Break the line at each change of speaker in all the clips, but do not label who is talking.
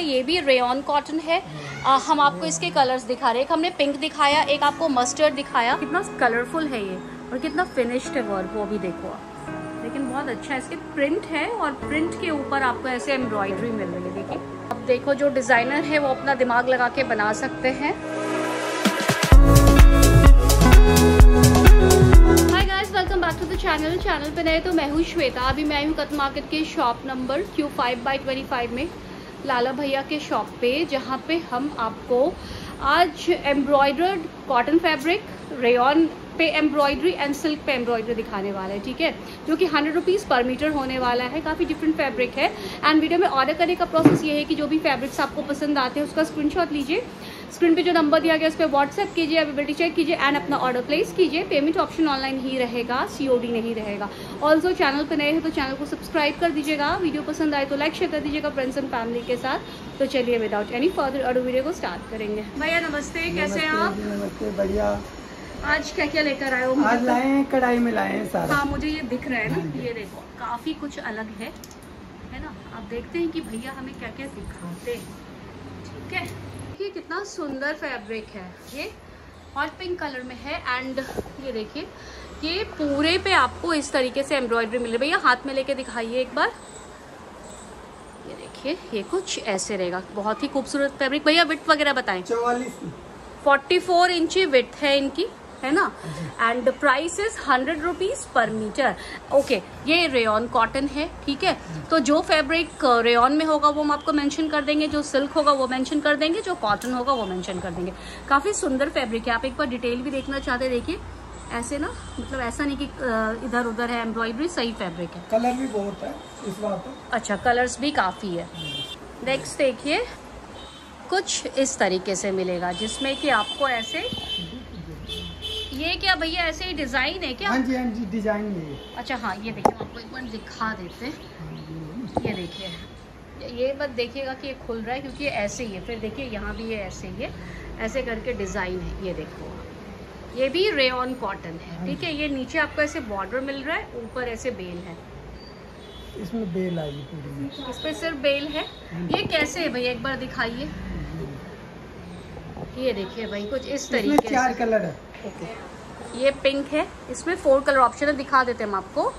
ये भी rayon cotton है। आ, हम आपको इसके कलर्स दिखा रहे हैं। एक हमने पिंक दिखाया एक आपको मस्टर्ड दिखाया। कितना कलरफुल है ये और कितना फिनिश्ड है वर्क वो भी देखो आप। लेकिन बहुत अच्छा है। इसके प्रिंट है और प्रिंट के ऊपर आपको ऐसे एम्ब्रॉयडरी मिल रही है देखिए। अब देखो जो डिज़ाइनर है वो अपना दिमाग लगा के बना सकते हैं। Welcome back to the channel channel पे नए तो मैं हूँ श्वेता। अभी मैं हूँ कत मार्केट के shop number Q five by twenty five में। लाला भैया के शॉप पे, जहाँ पे हम आपको आज एम्ब्रॉयडर्ड कॉटन फैब्रिक, रेयन पे एम्ब्रॉयडरी एंड सिल्क पे एम्ब्रॉयडरी दिखाने वाला है, ठीक है? जो कि हंड्रेड रुपीज़ पर मीटर होने वाला है, काफ़ी डिफरेंट फैब्रिक है। एंड वीडियो में ऑर्डर करने का प्रोसेस ये है कि जो भी फैब्रिक्स आपको पसंद आते हैं, उसका स्क्रीनशॉट लीजिए। स्क्रीन पे जो नंबर दिया गया उस पर व्हाट्सएप कीजिए अवेलेबिलिटी चेक कीजिए एंड अपना ऑर्डर प्लेस कीजिए। पेमेंट ऑप्शन ऑनलाइन ही रहेगा सीओडी नहीं रहेगा। ऑल्सो चैनल पर नए हैं तो चैनल को सब्सक्राइब कर दीजिएगा। वीडियो पसंद आए तो लाइक शेयर कर दीजिएगा फ्रेंड्स एंड फैमिली के साथ। तो चलिए without any further order video को स्टार्ट करेंगे। भैया नमस्ते कैसे हैं आप?
नमस्ते बढ़िया।
आज क्या क्या लेकर आए हो?
आज लाए हैं कढ़ाई में लाए हैं सारा।
हाँ मुझे ये दिख रहा है ना। ये देखो काफ़ी कुछ अलग है है ना? आप देखते हैं कि भैया हमें क्या क्या दिखाते हैं। ठीक है? देखिए कितना सुंदर फैब्रिक है ये। हॉट पिंक कलर में है एंड ये देखिए ये पूरे पे आपको इस तरीके से एम्ब्रॉयडरी मिल रही है। भैया हाथ में लेके दिखाइए एक बार। ये देखिए ये कुछ ऐसे रहेगा। बहुत ही खूबसूरत फैब्रिक भैया विथ वगैरह बताएँ।
चौवालीस
फोर्टी फोर इंची विथ है इनकी। है ना? And price is hundred rupees per meter okay ये रेयन कॉटन है ठीक है? तो जो फैब्रिक रेयन में होगा वो हम आपको मेंशन कर देंगे. जो सिल्क होगा वो मेंशन कर देंगे. जो कॉटन होगा वो मेंशन कर देंगे. काफ़ी सुंदर फैब्रिक है. आप एक बार डिटेल भी देखना चाहते देखिए. ऐसे ना मतलब ऐसा नहीं कि इधर उधर है एम्ब्रॉयडरी सही फैब्रिक है.
कलर भी बहुत है इस बार तो
अच्छा कलर्स भी काफ़ी है. नेक्स्ट देखिए कुछ इस तरीके से मिलेगा जिसमें कि आपको ऐसे ये क्या भैया ऐसे ही डिज़ाइन है क्या?
हाँ जी हाँ जी डिज़ाइन ये।
अच्छा हाँ ये देखिए आपको एक बार दिखा देते हैं। ये देखिए ये बात देखिएगा कि ये खुल रहा है क्योंकि ये ऐसे ही है। फिर देखिए यहाँ भी ये ऐसे ही है। ऐसे करके डिज़ाइन है ये देखो। ये भी रेन कॉटन है
हाँ
ठीक है? ये नीचे आपको ऐसे बॉर्डर मिल रहा है ऊपर ऐसे बेल है।
इसमें बेल आएगी पूरी।
इस पे सिर्फ़ बेल है।
हाँ
ये कैसे है भैया? एक बार दिखाइए। ये देखिए भाई कुछ इस
इसमें
तरीके
चार कलर है?
ओके ये पिंक है। इसमें फोर कलर ऑप्शन है दिखा देते हैं हम आपको।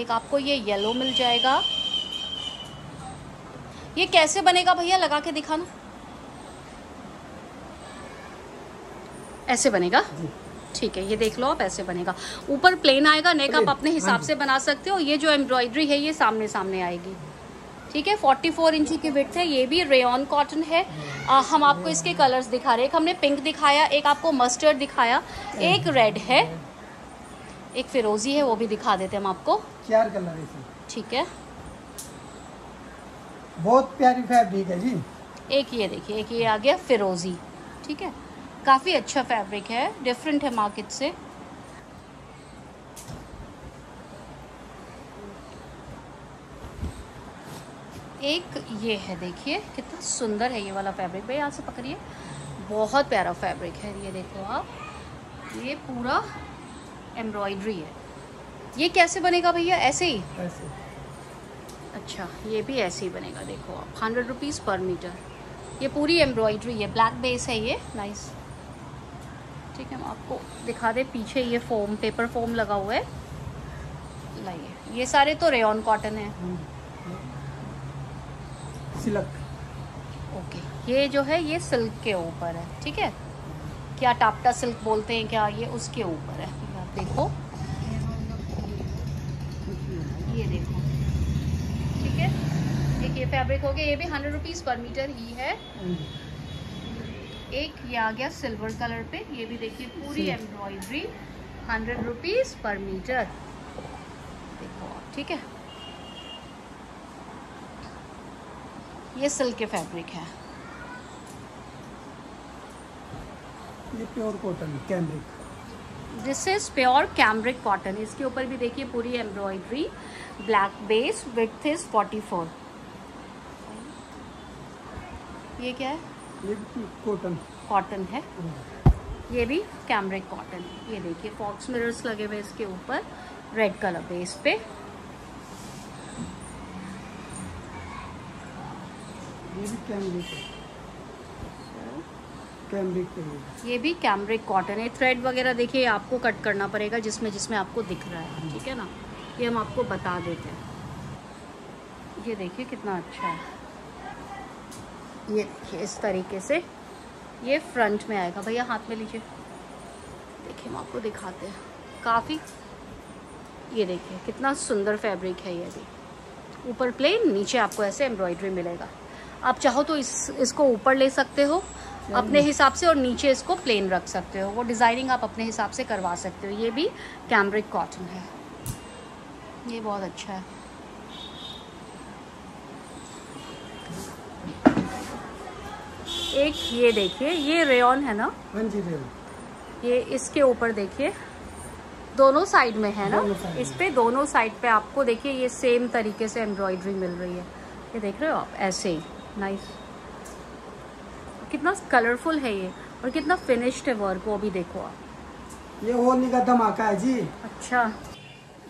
एक आपको ये येलो मिल जाएगा। ये कैसे बनेगा भैया लगा के दिखाना? ऐसे बनेगा? ठीक है ये देख लो आप ऐसे बनेगा। ऊपर प्लेन आएगा नेक आप अपने हिसाब
हाँ
से बना सकते हो। ये जो एम्ब्रॉयडरी है ये सामने सामने आएगी। ठीक है 44 इंची की विड्थ है ये भी रेयन कॉटन है। आ, हम आपको इसके कलर्स दिखा रहे हैं। एक हमने पिंक दिखाया एक आपको मस्टर्ड दिखाया एक रेड है। एक फिरोजी है वो भी दिखा देते हम आपको।
चार कलर है
ठीक है।
बहुत प्यारी फैब्रिक है जी।
एक ये देखिए एक ये आ गया फिरोजी। ठीक है। काफ़ी अच्छा फैब्रिक है डिफरेंट है मार्केट से। एक ये है देखिए कितना सुंदर है ये वाला फैब्रिक भाई यहाँ से पकड़िए। बहुत प्यारा फैब्रिक है ये देखो आप। ये पूरा एम्ब्रॉयडरी है। ये कैसे बनेगा भैया? ऐसे ही?
ऐसे।
अच्छा ये भी ऐसे ही बनेगा देखो आप। हंड्रेड रुपीज़ पर मीटर ये पूरी एम्ब्रॉयडरी है ब्लैक बेस है ये। नाइस ठीक है हम आपको दिखा दे पीछे ये फोम पेपर फोम लगा हुआ है। लाइए ये सारे तो रेन कॉटन है।
सिलक
ओके ये जो है ये सिल्क के ऊपर है ठीक है? क्या टापटा सिल्क बोलते हैं क्या ये उसके ऊपर है? आप देखो। ये देखो ठीक है? एक ये फैब्रिक हो गया ये भी हंड्रेड रुपीज़ पर मीटर ही है। एक ये आ गया सिल्वर कलर पे। ये भी देखिए पूरी। Embroidery hundred rupees per meter देखो ठीक है? ये सिल्क के फैब्रिक है।
ये pure cotton cambric
this is pure cambric cotton इसके ऊपर भी देखिए पूरी embroidery black base width is 44 ये क्या है?
ये कॉटन
कॉटन है। ये भी कैमरिक कॉटन ये देखिए फॉक्स मिरर्स लगे हुए इसके ऊपर। रेड कलर बेस पे।
ये भी कैमरिक है। ये।
ये भी कैमरिक कॉटन है। थ्रेड वगैरह देखिए आपको कट करना पड़ेगा जिसमें जिसमें आपको दिख रहा है। ठीक है ना? ये हम आपको बता देते हैं। ये देखिए कितना अच्छा है। ये देखिए इस तरीके से ये फ्रंट में आएगा। भैया हाथ में लीजिए। देखिए हम आपको दिखाते हैं। काफ़ी ये देखिए कितना सुंदर फैब्रिक है ये भी। ऊपर प्लेन नीचे आपको ऐसे एम्ब्रॉयडरी मिलेगा। आप चाहो तो इस इसको ऊपर ले सकते हो अपने हिसाब से और नीचे इसको प्लेन रख सकते हो। वो डिज़ाइनिंग आप अपने हिसाब से करवा सकते हो। ये भी कैमरिक कॉटन है। ये बहुत अच्छा है। एक ये देखिए ये रेन है ना?
हाँ जी रेल
ये इसके ऊपर देखिए दोनों साइड में है ना? इस पे दोनों साइड पे आपको देखिए ये सेम तरीके से एम्ब्रॉयडरी मिल रही है। ये देख रहे हो आप? ऐसे ही। नाइस कितना कलरफुल है ये और कितना फिनिश्ड है वर्क वो भी देखो आप।
ये होली का धमाका है जी।
अच्छा।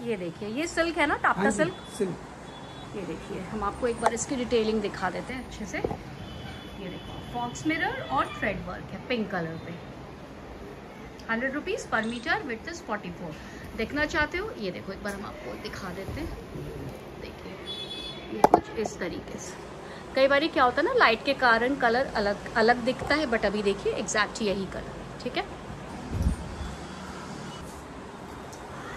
ये देखिए ये सिल्क है ना? टापटा
हाँ
सिल्क
सिल्क
ये देखिए हम आपको एक बार इसकी डिटेलिंग दिखा देते हैं अच्छे से। ये देखो फॉक्स मिरर और थ्रेड वर्क है पिंक कलर पे। Hundred rupees per meter width is forty four देखना चाहते हो? ये देखो, एक बार हम आपको दिखा देते हैं। देखिए, ये कुछ इस तरीके से। कई बार क्या होता है ना लाइट के कारण कलर अलग अलग दिखता है बट अभी देखिए एग्जैक्ट यही कलर ठीक है?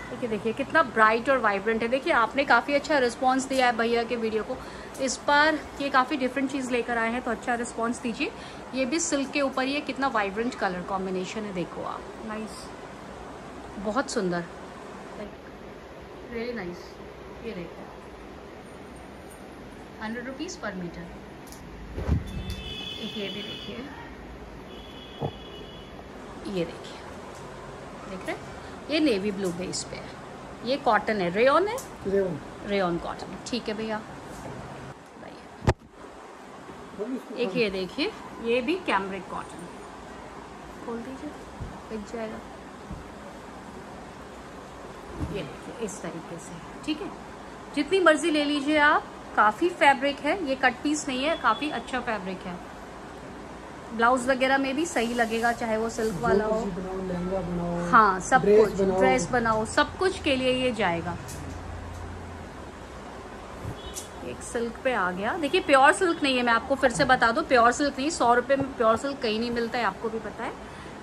देखिए देखिए, कितना ब्राइट और वाइब्रेंट है। देखिए, आपने काफ़ी अच्छा रिस्पांस दिया है भैया के वीडियो को। इस बार ये काफ़ी डिफरेंट चीज़ लेकर आए हैं तो अच्छा रिस्पांस दीजिए। ये भी सिल्क के ऊपर ये कितना वाइब्रेंट कलर कॉम्बिनेशन है देखो आप। नाइस बहुत सुंदर। रियली नाइस ये देखो। हंड्रेड रुपीज़ पर मीटर ये भी देखिए। ये देखिए। देख रहे हैं? ये नेवी ब्लू बेस पे। है ये कॉटन है। रेन है?
रेन
रेयन कॉटन ठीक है भैया। एक ये देखिए ये भी कैमरिक कॉटन खोल दीजिए। बिक जाएगा। ये देखिए इस तरीके से ठीक है? जितनी मर्ज़ी ले लीजिए आप काफ़ी फैब्रिक है ये कट पीस नहीं है काफ़ी अच्छा फैब्रिक है। ब्लाउज वगैरह में भी सही लगेगा चाहे वो सिल्क वाला हो।
बनाओ बनाओ
हाँ सब
ड्रेस
कुछ
बनाओ।
ड्रेस बनाओ सब कुछ के लिए ये जाएगा। एक सिल्क पे आ गया। देखिए, प्योर सिल्क नहीं है, मैं आपको फिर से बता दूँ, प्योर सिल्क नहीं, सौ रुपए में प्योर सिल्क कहीं नहीं मिलता है, आपको भी पता है।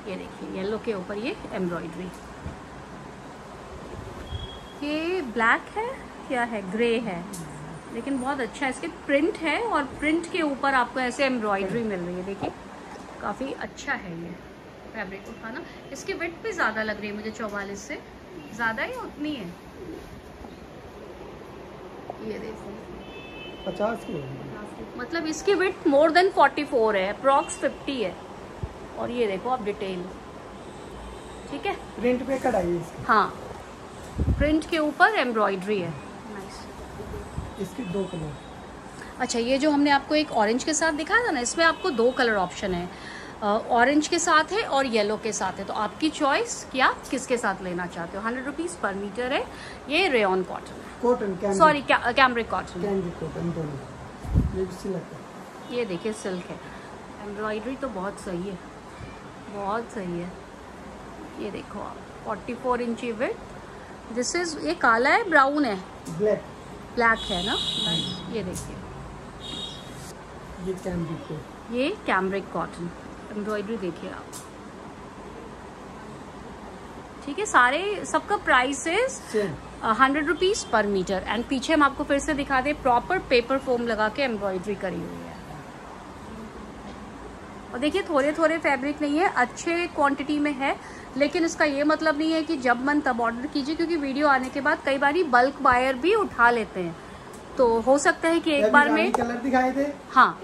ये देखिए, येलो के ऊपर ये एम्ब्रॉयडरी। ये ब्लैक है क्या है, ग्रे है? लेकिन बहुत अच्छा है, इसके प्रिंट है, और प्रिंट के ऊपर आपको ऐसे एम्ब्रॉयडरी मिल रही है। देखिए, काफ़ी अच्छा है ये फैब्रिक उठाना। इसकी वेट भी ज़्यादा लग रही है मुझे चौवालीस से। ज़्यादा ही उतनी है? ये देखो।
पचास की
मतलब इसकी विथ मोर देन 44 है अप्रॉक्स 50 है। और ये देखो आप डिटेल ठीक है?
प्रिंट पे कढ़ाई है
हाँ। प्रिंट के ऊपर एम्ब्रॉयडरी है।
इसके दो कलर
अच्छा ये जो हमने आपको एक ऑरेंज के साथ दिखाया था ना इसमें आपको दो कलर ऑप्शन है। ऑरेंज के साथ है और येलो के साथ है। तो आपकी चॉइस कि आप किसके साथ लेना चाहते हो। हंड्रेड रुपीज़ पर मीटर है। ये रेन कॉटन है।
कॉटन
सॉरी कैमरिक कॉटन
ये है।
देखिए सिल्क है। एम्ब्रॉयडरी तो बहुत सही है। बहुत सही है। ये देखो आप फोर्टी फोर इंची विथ दिस इज़ ये काला है ब्राउन है।
ब्लैक
ब्लैक है ना? ये देखिए।
ये कैमरिक
ये कैमरिक कॉटन एम्ब्रॉयडरी देखिए आप। ठीक है सारे सबका price is hundred rupees per meter and पीछे हम आपको फिर से दिखा दें प्रॉपर पेपर फोम लगा के एम्ब्रॉयडरी करी हुई है। और देखिए थोड़े थोड़े फैब्रिक नहीं है अच्छे क्वांटिटी में है। लेकिन इसका ये मतलब नहीं है कि जब मन तब ऑर्डर कीजिए क्योंकि वीडियो आने के बाद कई बार बल्क बायर भी उठा लेते हैं। तो हो सकता है कि एक बार में
कलर दिखाए थे।
हाँ।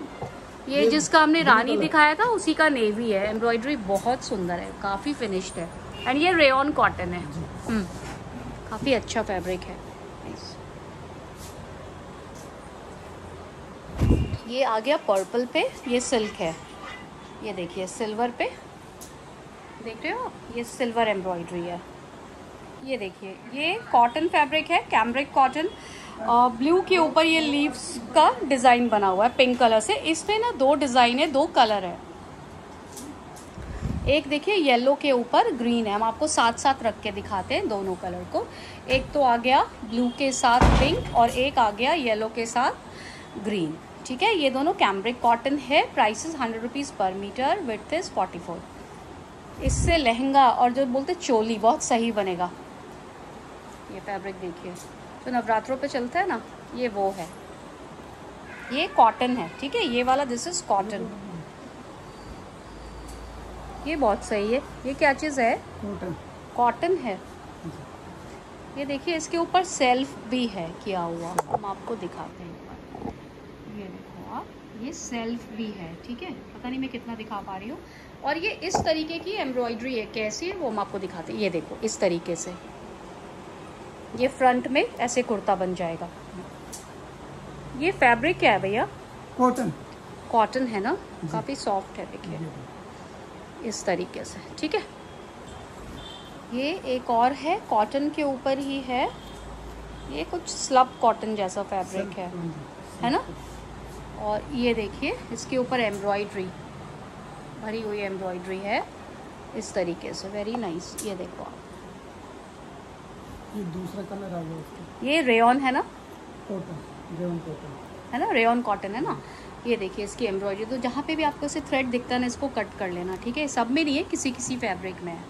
ये
ये
जिसका हमने रानी दिखाया था उसी का नेवी है। एम्ब्रॉयडरी बहुत सुंदर है काफ़ी फिनिश्ड है। एंड ये रेन कॉटन है। हम्म, काफ़ी अच्छा फैब्रिक है। ये आ गया पर्पल पे ये सिल्क है। ये देखिए सिल्वर पे। देख रहे हो ये सिल्वर एम्ब्रॉयडरी है। ये देखिए ये कॉटन फैब्रिक है कैम्ब्रिक कॉटन ब्लू के ऊपर ये लीव्स का डिज़ाइन बना हुआ है पिंक कलर से। इसमें ना दो डिज़ाइन है, दो कलर है। एक देखिए येलो के ऊपर ग्रीन है। हम आपको साथ साथ रख के दिखाते हैं दोनों कलर को। एक तो आ गया ब्लू के साथ पिंक और एक आ गया येलो के साथ ग्रीन ठीक है? ये दोनों कैम्ब्रिक कॉटन है। Prices hundred rupees per meter width is forty four इससे लहंगा और जो बोलते चोली, बहुत सही बनेगा। ये फैब्रिक देखिए। जो नवरात्रों पे चलता है ना ये वो है। ये कॉटन है ठीक है? ये वाला दिस इज़ कॉटन ये बहुत सही है। ये क्या चीज़ है?
कॉटन
कॉटन है। ये देखिए इसके ऊपर सेल्फ भी है किया हुआ। हम आपको दिखाते हैं ये देखो आप ये सेल्फ भी है ठीक है? पता नहीं मैं कितना दिखा पा रही हूँ। और ये इस तरीके की एम्ब्रॉयडरी है कैसी है वो हम आपको दिखाते हैं। ये देखो इस तरीके से। ये फ्रंट में ऐसे कुर्ता बन जाएगा। ये फैब्रिक क्या है भैया।
कॉटन
कॉटन है ना? काफ़ी सॉफ्ट है देखिए। इस तरीके से ठीक है? ये एक और है कॉटन के ऊपर ही है। ये कुछ स्लब कॉटन जैसा फैब्रिक है है ना? और ये देखिए इसके ऊपर एम्ब्रॉयड्री भरी हुई एम्ब्रॉयड्री है। इस तरीके से वेरी नाइस ये देखो आप।
ये दूसरा कलर आ गया
ये रेयन है ना?
कॉटन
है ना? रेयन कॉटन है ना? ये देखिए इसकी एम्ब्रॉयडरी तो जहाँ पे भी आपको इसे थ्रेड दिखता है ना इसको कट कर लेना ठीक है? सब में नहीं है किसी किसी फैब्रिक में है।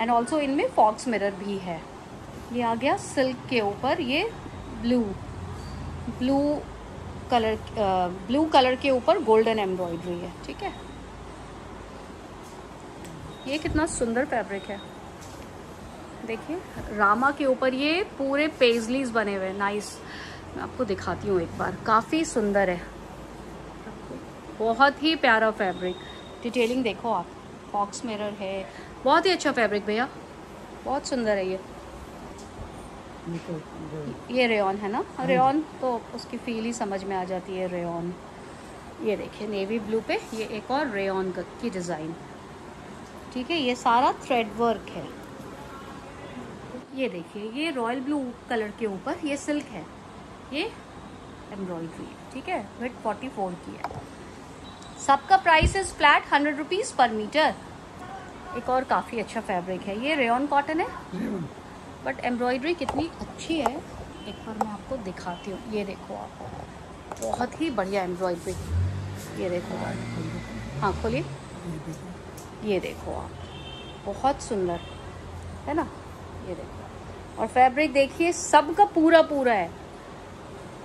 एंड ऑल्सो इनमें फॉक्स मिरर भी है। ये आ गया सिल्क के ऊपर ये blue blue colour blue colour के ऊपर गोल्डन एम्ब्रॉयडरी है ठीक है? ये कितना सुंदर फैब्रिक है। देखिए रामा के ऊपर ये पूरे पेजलीज बने हुए हैं। नाइस मैं आपको दिखाती हूँ एक बार। काफ़ी सुंदर है। बहुत ही प्यारा फैब्रिक डिटेलिंग देखो आप। फॉक्स मिरर है। बहुत ही अच्छा फैब्रिक भैया। बहुत सुंदर है ये। ये रेन है ना? रेन तो उसकी फील ही समझ में आ जाती है रेन ये देखिए नेवी ब्लू पे ये एक और रेन की डिज़ाइन ठीक है ये सारा थ्रेड वर्क है। ये देखिए ये रॉयल ब्लू कलर के ऊपर ये सिल्क है। ये एम्ब्रॉयडरी ठीक है? विथ फोर्टी फोर की है। सबका price is flat hundred rupees per meter एक और काफ़ी अच्छा फैब्रिक है। ये रेयन कॉटन है। बट एम्ब्रॉयडरी कितनी अच्छी है। एक बार मैं आपको दिखाती हूँ। ये देखो आप। बहुत ही बढ़िया एम्ब्रॉयडरी ये देखो। हाँ खोलिए। ये देखो आप। बहुत सुंदर। है ना? ये देखो। और फैब्रिक देखिए सब का पूरा पूरा है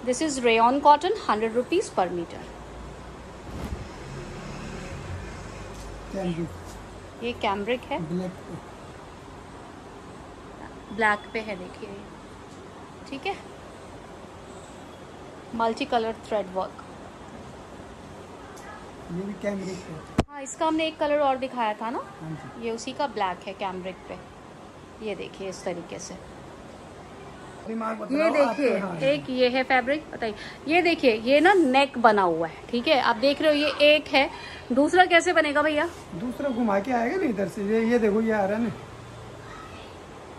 this is rain cotton hundred rupees per metre ये कैम्ब्रिक है।
ब्लैक पे।
ब्लैक पे है देखिए। ठीक है? मल्टी कलर थ्रेड वर्क
ये भी कैमरिक है।
हाँ इसका हमने एक कलर और दिखाया था ना?
हाँ
ये उसी का ब्लैक है कैम्ब्रिक पे। ये देखिए इस तरीके से। ये देखिए एक ये है फैब्रिक बताइए। ये देखिए ये ना नेक बना हुआ है ठीक है? आप देख रहे हो ये एक है। दूसरा कैसे बनेगा भैया?
दूसरा घुमा के आएगा ना इधर से? ये ये देखो ये आ रहा है ना।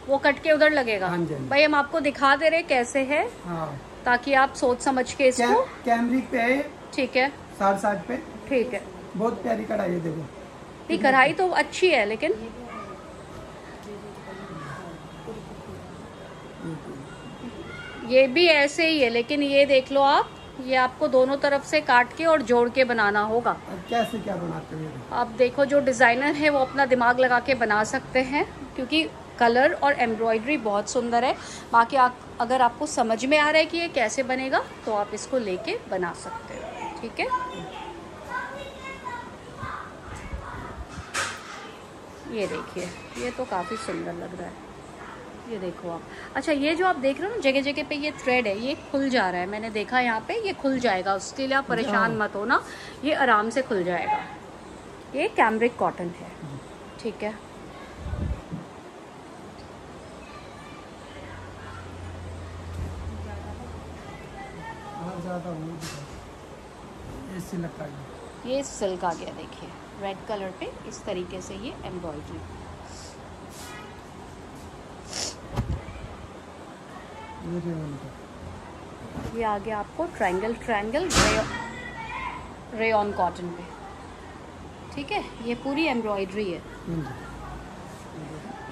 वो कट के उधर लगेगा।
हाँ जी, हाँ
भाई हम आपको दिखा दे रहे कैसे है
हाँ।
ताकि आप सोच समझ के इसको
कैमरिक पे है?
ठीक है।
साठ साठ पे।
ठीक है।
बहुत प्यारी कढ़ाई है देखो।
नहीं कढ़ाई तो अच्छी है लेकिन ये भी ऐसे ही है लेकिन ये देख लो आप ये आपको दोनों तरफ़ से काट के और जोड़ के बनाना होगा।
अब कैसे क्या बनाते हैं?
आप देखो जो डिज़ाइनर है वो अपना दिमाग लगा के बना सकते हैं क्योंकि कलर और एम्ब्रॉयडरी बहुत सुंदर है। बाकी आप अगर आपको समझ में आ रहा है कि ये कैसे बनेगा तो आप इसको लेके बना सकते हो ठीक है? ये देखिए ये तो काफ़ी सुंदर लग रहा है। ये देखो आप। अच्छा ये जो आप देख रहे हो ना जगह जगह पे ये थ्रेड है ये खुल जा रहा है। मैंने देखा यहाँ पे ये खुल जाएगा। उसके लिए आप परेशान मत हो ना ये आराम से खुल जाएगा। ये कैमरिक कॉटन है। ठीक है।
ये सिल्क
आ गया। देखिए। रेड कलर पे इस तरीके से ये एम्ब्रॉयडरी
ये
आ गया आपको ट्रायंगल ट्रायंगल रेन कॉटन पे। ठीक है? ये पूरी एम्ब्रॉयडरी है।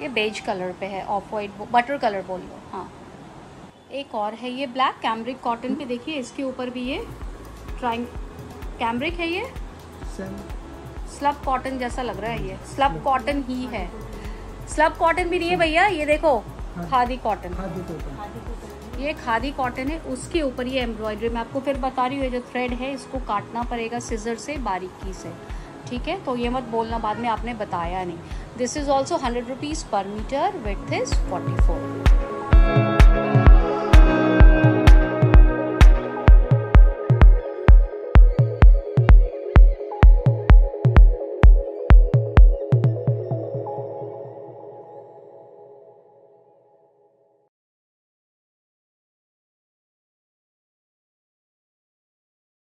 ये बेज कलर पे है ऑफ़ वाइट बटर कलर बोल लो हाँ। एक और है ये ब्लैक कैमरिक कॉटन पे देखिए इसके ऊपर भी ये ट्राइंग कैमरिक है ये? स्लब कॉटन जैसा लग रहा है ये। स्लब कॉटन ही है। स्लब कॉटन भी नहीं है भैया ये देखो
हाँ।
खादी कॉटन
खादी कॉटन
ये खादी कॉटन है, उसके ऊपर ये एम्ब्रॉयडरी। मैं आपको फिर बता रही हूँ, ये जो थ्रेड है, इसको काटना पड़ेगा सिजर से बारीकी से। ठीक है? तो ये मत बोलना, बाद में आपने बताया नहीं। This is also hundred rupees per meter width is forty four